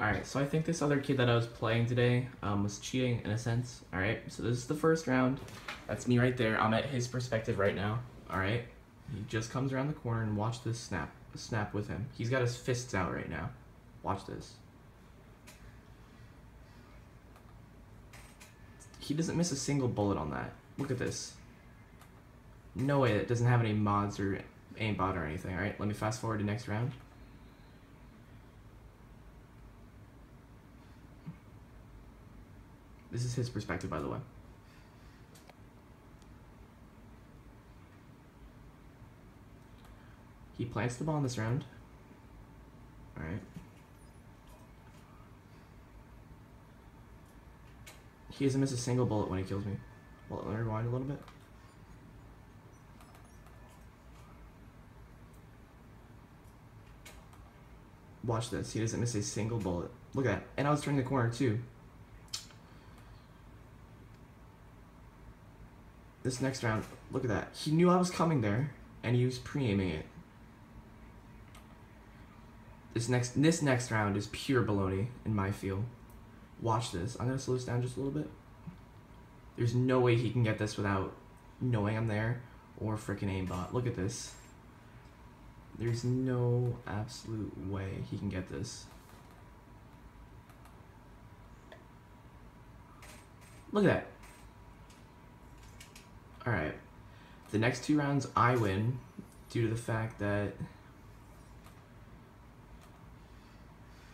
Alright, so I think this other kid that I was playing today um, was cheating in a sense. Alright, so this is the first round. That's me right there. I'm at his perspective right now. Alright, he just comes around the corner and watch this snap. Snap with him. He's got his fists out right now. Watch this. He doesn't miss a single bullet on that. Look at this. No way, that doesn't have any mods or aimbot or anything. Alright, let me fast forward to next round. This is his perspective, by the way. He plants the ball in this round. Alright. He doesn't miss a single bullet when he kills me. Well, let me rewind a little bit. Watch this. He doesn't miss a single bullet. Look at that. And I was turning the corner too. This next round, look at that. He knew I was coming there, and he was pre-aiming it. This next this next round is pure baloney in my feel. Watch this. I'm gonna slow this down just a little bit. There's no way he can get this without knowing I'm there or freaking aimbot. Look at this. There's no absolute way he can get this. Look at that. Alright. The next two rounds I win due to the fact that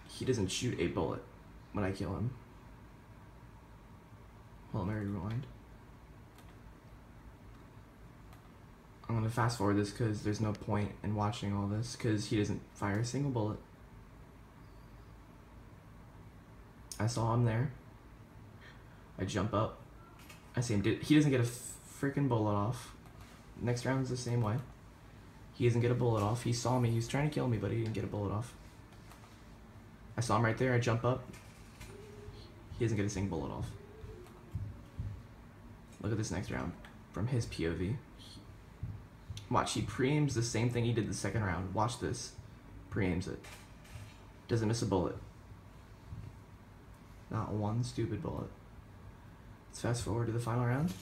he doesn't shoot a bullet when I kill him. Let me rewind. I'm gonna fast forward this because there's no point in watching all this because he doesn't fire a single bullet. I saw him there. I jump up. I see him. He doesn't get a freaking bullet off. Next round is the same way. He doesn't get a bullet off. He saw me. He was trying to kill me, but he didn't get a bullet off. I saw him right there. I jump up. He doesn't get a single bullet off. Look at this next round from his POV. Watch, he pre-aims the same thing he did the second round. Watch this. Pre-aims it. Doesn't miss a bullet. Not one stupid bullet. Let's fast forward to the final round.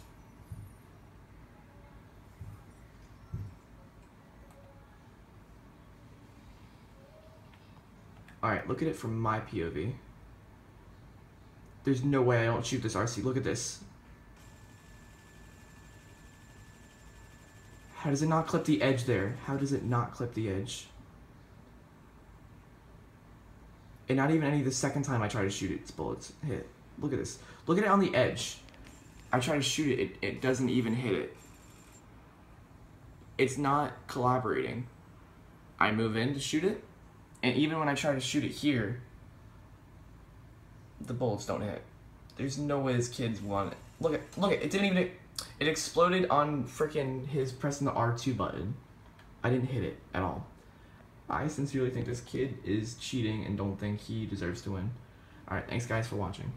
Alright, look at it from my POV. There's no way I don't shoot this RC. Look at this. How does it not clip the edge there? How does it not clip the edge? And not even any the second time I try to shoot it, its bullets hit. Look at this. Look at it on the edge. I try to shoot it, it, it doesn't even hit it. It's not collaborating. I move in to shoot it, and even when I try to shoot it here, the bullets don't hit. There's no way this kid's won it. Look at, look at, it didn't even, it exploded on freaking his pressing the R2 button. I didn't hit it at all. I sincerely think this kid is cheating and don't think he deserves to win. Alright, thanks guys for watching.